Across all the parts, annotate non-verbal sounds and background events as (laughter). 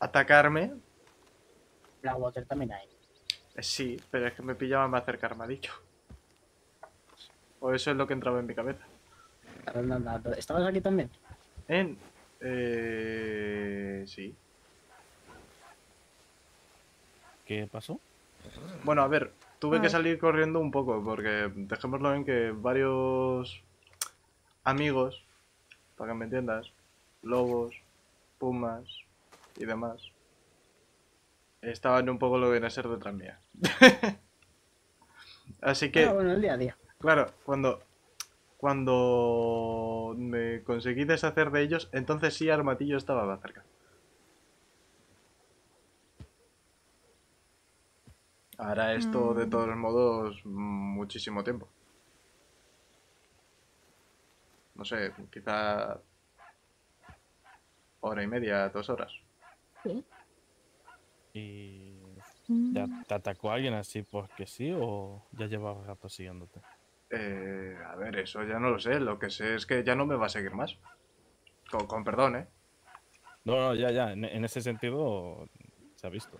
atacarme. Blackwater también hay. Eh, Sí, pero es que me pillaban más cerca armadillo. O eso es lo que entraba en mi cabeza. ¿Estabas aquí también? En. Eh. Sí. ¿Qué pasó? Bueno, a ver, tuve A que ver. salir corriendo un poco, porque dejémoslo en que varios amigos, para que me entiendas, lobos, pumas y demás, estaban un poco lo que viene a ser detrás mía. (laughs) Así que, Ah, bueno, el día a día. claro, cuando, cuando me conseguí deshacer de ellos, entonces sí Armatillo estaba más cerca. Ahora esto, de Mm. todos modos, muchísimo tiempo. No sé, quizá hora y media, dos horas. Sí. ¿Y Mm. ya te atacó alguien así porque sí o ya llevaba rato siguiéndote? Eh, a ver, eso ya no lo sé. Lo que sé es que ya no me va a seguir más. Con, con perdón, ¿eh? No, no, ya, ya, en, en ese sentido se ha visto.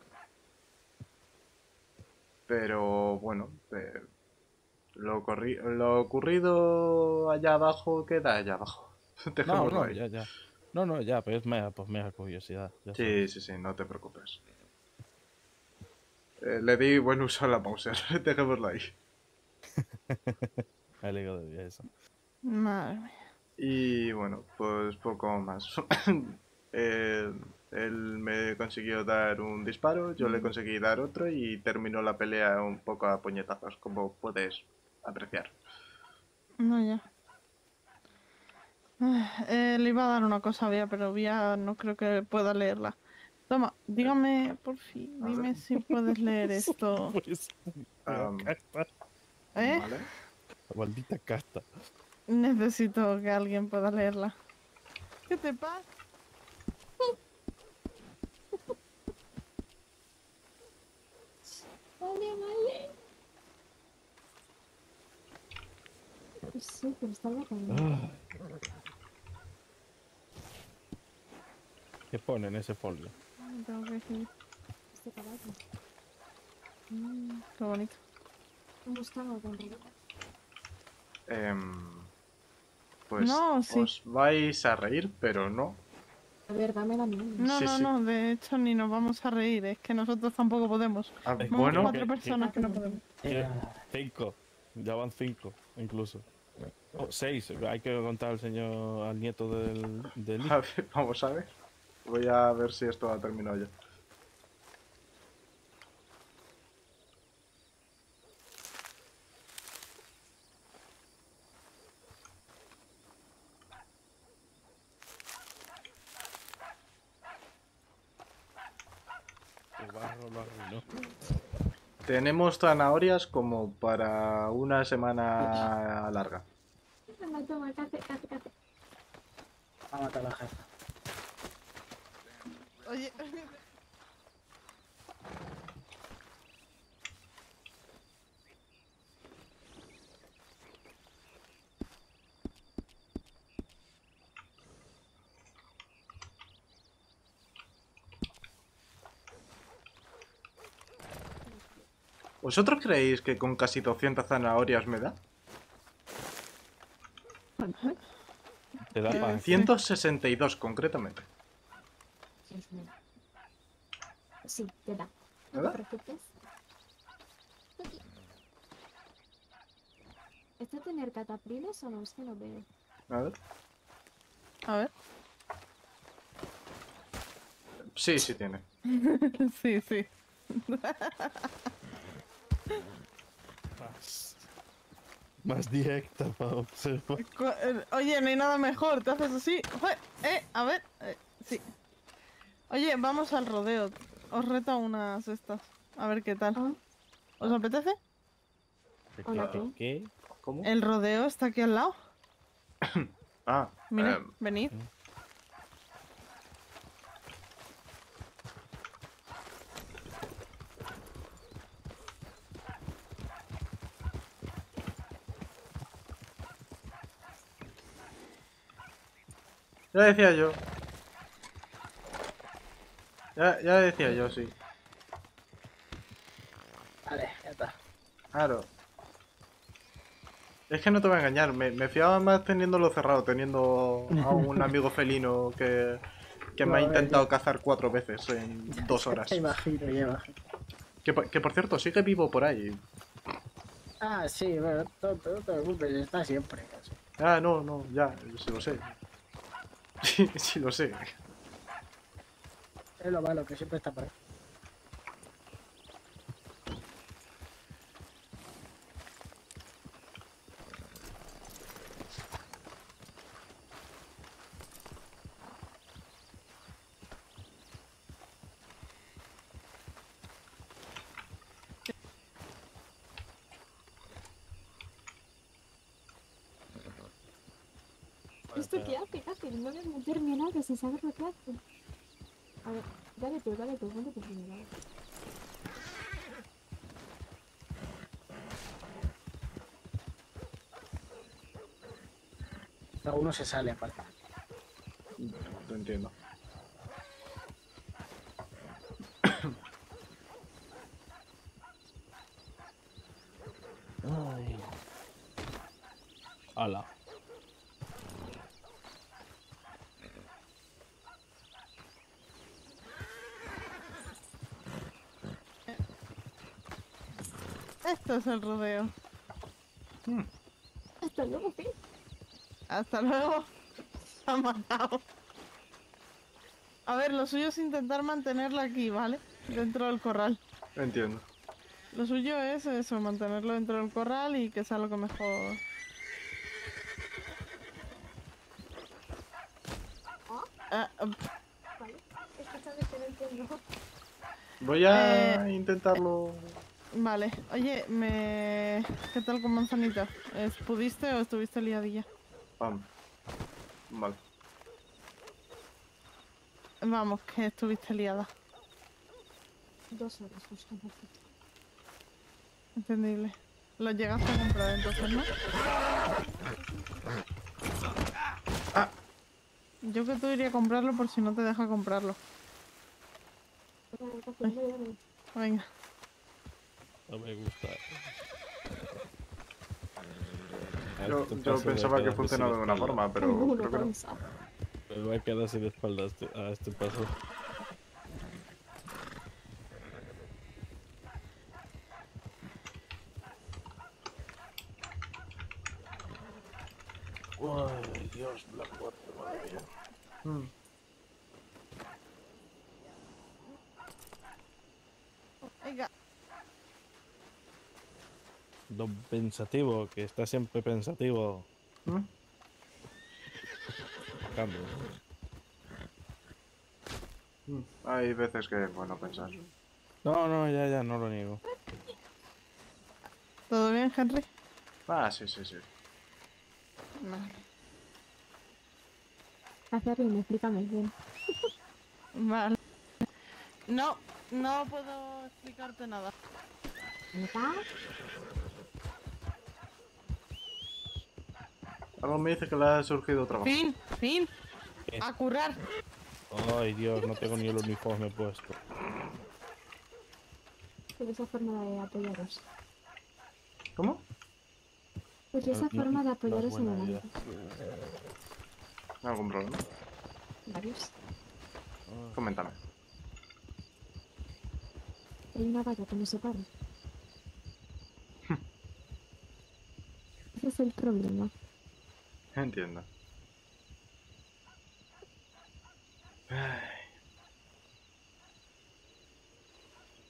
Pero bueno, eh, lo, corri- lo ocurrido allá abajo queda allá abajo. (laughs) No, Dejémoslo no, ahí. ya, ya. No, no, ya, pero es mera, pues mera curiosidad. ya Sí, sabes. sí, sí, no te preocupes. Eh, le di buen uso a la Mauser. (laughs) Dejémoslo ahí. (laughs) Me alegro de eso. Madre mía. Y bueno, pues poco más. (laughs) Eh, él me consiguió dar un disparo, yo le conseguí dar otro y terminó la pelea un poco a puñetazos, como puedes apreciar. No, ya. Ah, (sighs) eh, le iba a dar una cosa, Vía, pero Vía no creo que pueda leerla. Toma, dígame, por fin, A dime si puedes leer (laughs) esto. Pues, carta, ¿Eh? ¿Vale? la maldita carta. Necesito que alguien pueda leerla. ¿Qué te pasa? (laughs) Vale, vale. Pues Sí, pero estaba con... Ah. ¿Qué pone en ese folio? Tengo que escribir. este caballo. Mm, Qué bonito. un mustang con ruedas. Em, pues No, sí. os vais a reír, pero no. A ver, dame la mía. No, Sí, no, sí. no, de hecho ni nos vamos a reír, es que nosotros tampoco podemos. Ah, Eh, Somos bueno, cuatro personas que no podemos. Eh, Cinco. Ya van cinco, incluso. Oh, seis. Hay que contar al señor, al nieto del, del hijo. (laughs) a ver, vamos a ver. Voy a ver si esto ha terminado ya. Tenemos zanahorias como para una semana larga. Toma, toma, café, café, café. Va a matar a la jefa. Oye, ¿Vosotros creéis que con casi 200 zanahorias me da? Te da Eh, para... sí. 162 concretamente. Dios mío. Sí, te da. ¿Me No da? te preocupes. ¿Esto tener catapriles o no? Es que no veo. A ver. a ver. Sí, sí tiene. (laughs) Sí, sí. Más, más directa para observar. Eh, Oye, no hay nada mejor, te haces así. Eh, a ver, eh, sí. Oye, vamos al rodeo. Os reto a unas estas. A ver qué tal. Ah, ¿Os apetece? Hola, tú. ¿Qué? ¿Cómo? El rodeo está aquí al lado. (coughs) Ah, Mira, em, venid. ya decía yo. Ya, ya decía yo, sí. Vale, ya está. Claro. Es que no te voy a engañar, me, me fiaba más teniéndolo cerrado, teniendo a un amigo felino que, que me ha (laughs) ver, intentado cazar cuatro veces en dos horas. Ya imagino, ya imagino. Que, por- que por cierto, sigue vivo por ahí. Ah, sí, bueno, no, no te preocupes, está siempre. así. Ah, no, no, ya, sí lo sé. (laughs) Sí, sí lo sé. Es lo malo, que siempre está por ahí. ¿Esto qué hace? ¿Qué hace? No me terminado sin saber lo que hace. A ver, dale tú, dale tú, ponte tú primero. uno se sale aparte. Lo entiendo. (coughs) Ay. Ala. Esto es el rodeo. Hasta luego. Hasta luego. Ha matado. A ver, lo suyo es intentar mantenerla aquí, ¿vale? Dentro del corral. Entiendo. Lo suyo es eso, mantenerlo dentro del corral y que sea lo que mejor. Ah, entiendo. Voy a Eh, intentarlo. Vale. Oye, me... ¿Qué tal con manzanita? ¿Es- ¿Pudiste o estuviste liadilla? Pam. Vale. Vamos, que estuviste liada. Dos horas buscando. Entendible. Lo llegaste a comprar entonces, ¿no? Ah. Yo que tú iría a comprarlo por si no te deja comprarlo. Venga. No me gusta. Yo, pensaba que funcionaba de una forma, pero creo que no. Me voy a quedar sin espalda a este, a este paso. Ay, Dios, Blackwater, madre mía. Mm. Venga. Don pensativo, que está siempre pensativo. Mm. Cambio. Mm. Hay veces que es bueno pensar. No, no, ya, ya, no lo niego. ¿Todo bien, Henry? Ah, sí, sí, sí. Vale. Hacerlo, explícame bien. (laughs) Vale. No, no puedo explicarte nada. ¿Verdad? Algo me dice que le ha surgido trabajo. Fin, fin. ¿Qué? A currar. Ay, Dios, no tengo ni el uniforme puesto. Pues esa forma de apoyaros. ¿Cómo? Pues esa No- no- forma de no es apoyaros en buena el. ¿Algún problema? Varios. Coméntame. Hay una valla que nos separa. (laughs) Ese es el problema. Entiendo.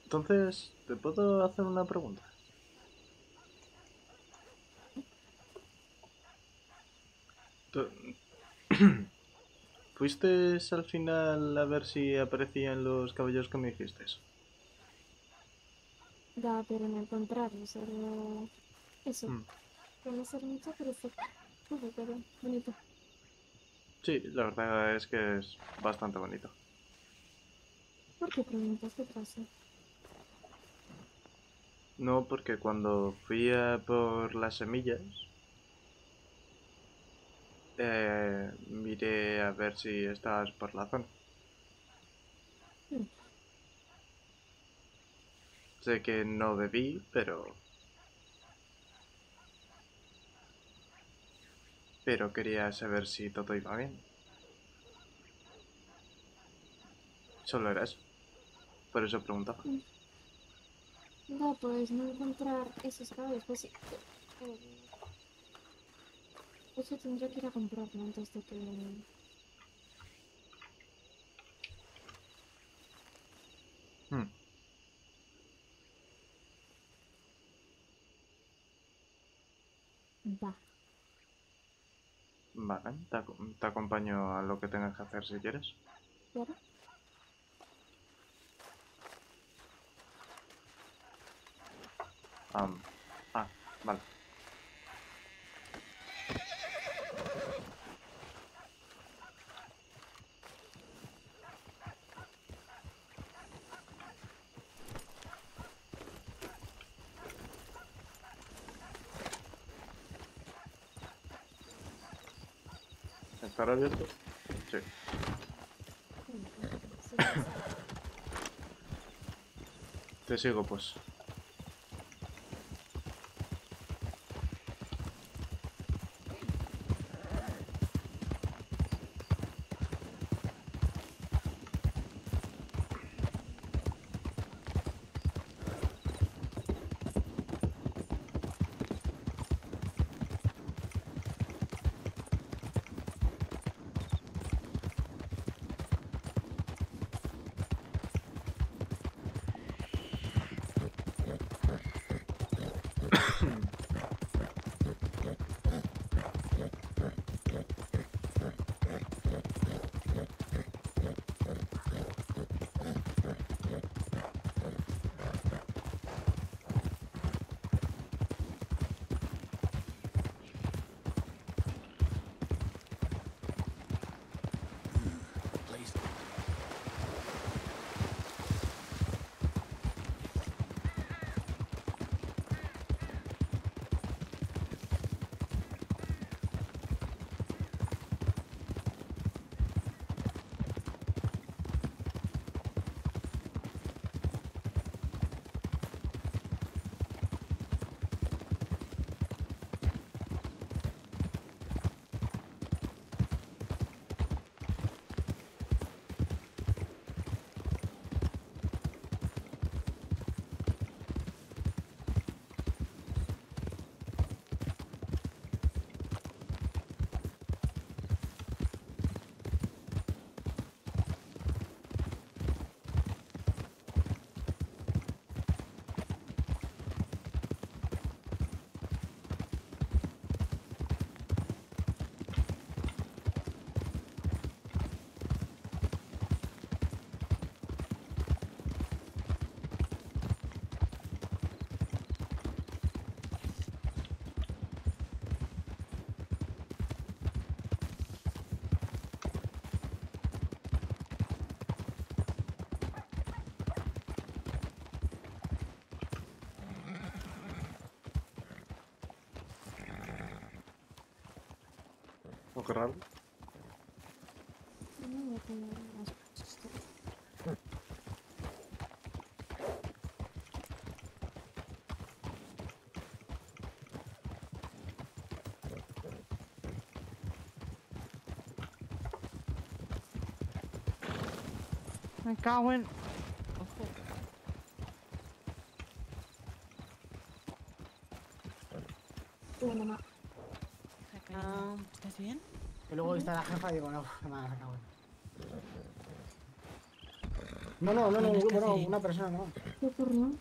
Entonces, ¿te puedo hacer una pregunta? (clears throat) ¿Fuiste al final a ver si aparecían los caballos que me dijiste? Ya, pero no encontrarlo, solo... Eso. Mm. Que no ser mucho, pero sí. Ujú, pero bonito. Sí, la verdad es que es bastante bonito. ¿Por qué preguntas qué pasa? No, porque cuando fui a por las semillas, eh, miré a ver si estabas por la zona. Sé que no bebí, pero... Pero quería saber si todo iba bien. Solo era eso. Por eso preguntaba. No, pues no encontrar esos caballos, pues sí. eh, Eso tendría que ir a comprarlo antes de que... Hmm. Va. Vale, te, ac- te acompaño a lo que tengas que hacer si quieres. ¿Claro? Am, ah, vale. ¿Estará abierto? Sí. Te sigo, pues. ¿O qué raro? No voy a poner las cosas. Me cago en. Bueno, ma. Ah, ¿Estás Y luego está la jefa y digo, no, mal, me cago No, no, no, no, un grupo, no, una persona, no.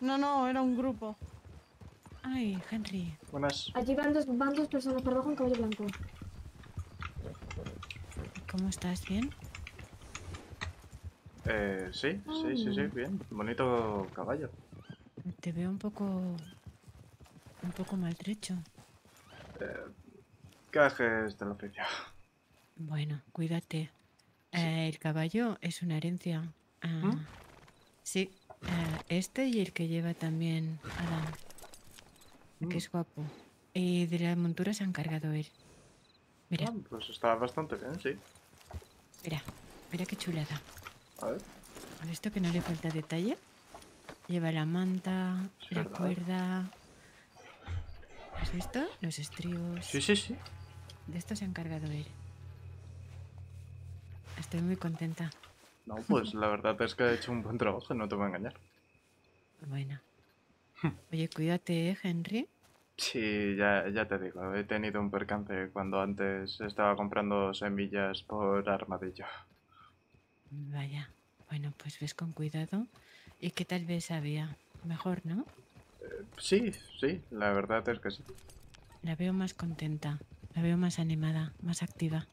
No, no, era un grupo. Ay, Henry. Buenas. Allí van dos, van dos personas por abajo en caballo blanco. ¿Cómo estás? ¿Bien? Eh, sí, sí, sí, sí, bien. Bonito caballo. Te veo un poco... Un poco maltrecho. Cajes del oficio. Bueno, cuídate. Eh, el caballo es una herencia. Ah, Sí, eh, este y el que lleva también Adam, que es guapo. Y de la montura se ha encargado él. Mira, Ah, Pues está bastante bien, sí. mira, mira qué chulada. A ver. ¿Has visto que no le falta detalle? Lleva la manta, Es la verdad. cuerda. ¿Has visto? Los estribos. Sí, sí, sí. De esto se ha encargado él. Estoy muy contenta. No, pues la verdad es que ha hecho un buen trabajo, no te voy a engañar. Bueno. Oye, cuídate, ¿eh, Henry? Sí, ya, ya te digo, he tenido un percance cuando antes estaba comprando semillas por armadillo. Vaya. Bueno, pues ves con cuidado. ¿Y qué tal vez había? Mejor, ¿no? Sí, sí, la verdad es que sí. La veo más contenta. La veo más animada, más activa.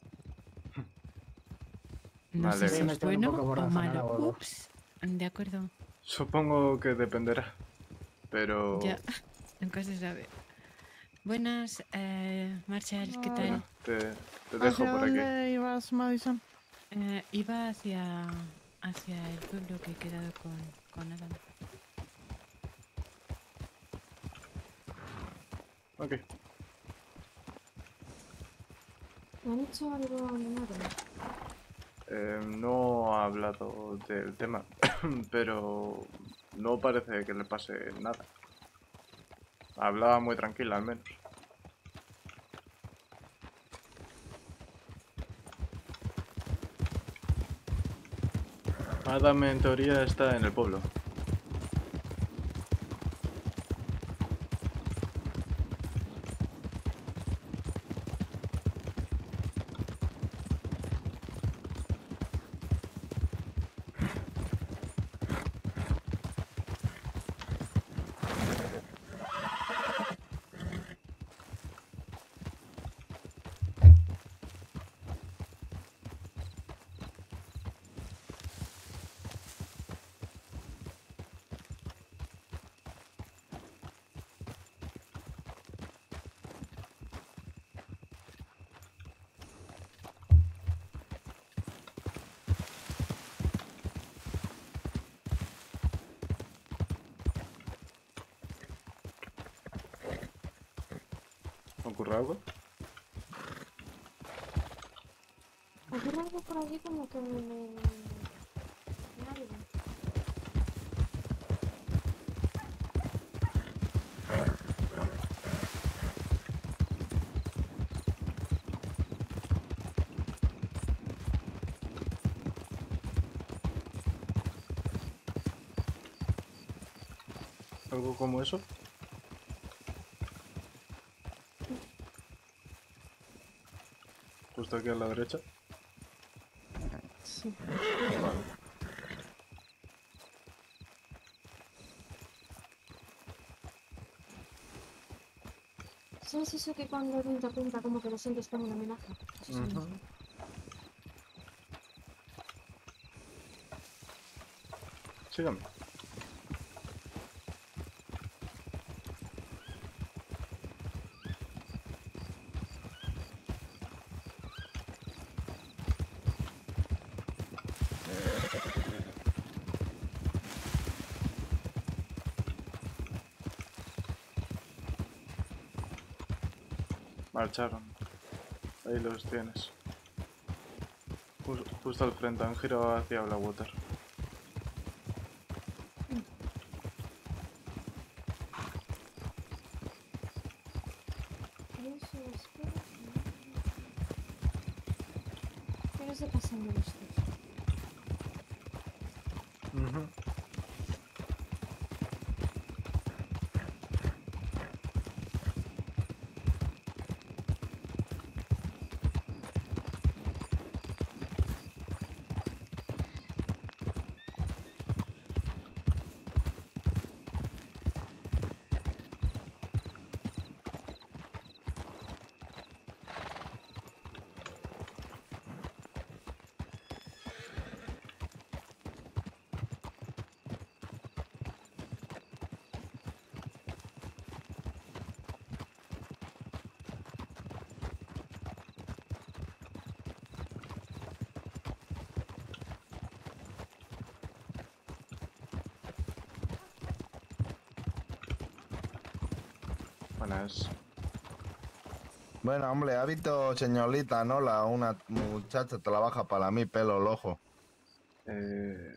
No Vale. sé si es bueno o malo. Ups. De acuerdo. Supongo que dependerá. Pero... Ya. (laughs) Nunca se sabe. Buenas, eh, Marshall, ¿qué tal? Bueno, te, te dejo ¿Hacia por aquí. dónde ibas, Madison? Eh, iba hacia, hacia el pueblo que he quedado con, con Adam. Ok. ¿Me han hecho algo a mi madre? Eh, no ha hablado del tema, (coughs) pero no parece que le pase nada. Hablaba muy tranquila al menos. Adam en teoría está en el pueblo. ¿Ocurre algo? Ocurre algo por allí como que me... me... ¿Algo como eso? Justo aquí a la derecha. Sí. ¿Sabes eso que cuando viento apunta como que lo sientes como una amenaza? Eso es lo Ujú. mismo. Marcharon. Ahí los tienes. Jus- Justo al frente, han girado hacia Blackwater. Pero es de pasando los dos. Ujú. Buenas. Bueno, hombre, ha visto señorita, ¿no? La, una muchacha trabaja para mí, pelo lojo. Eh,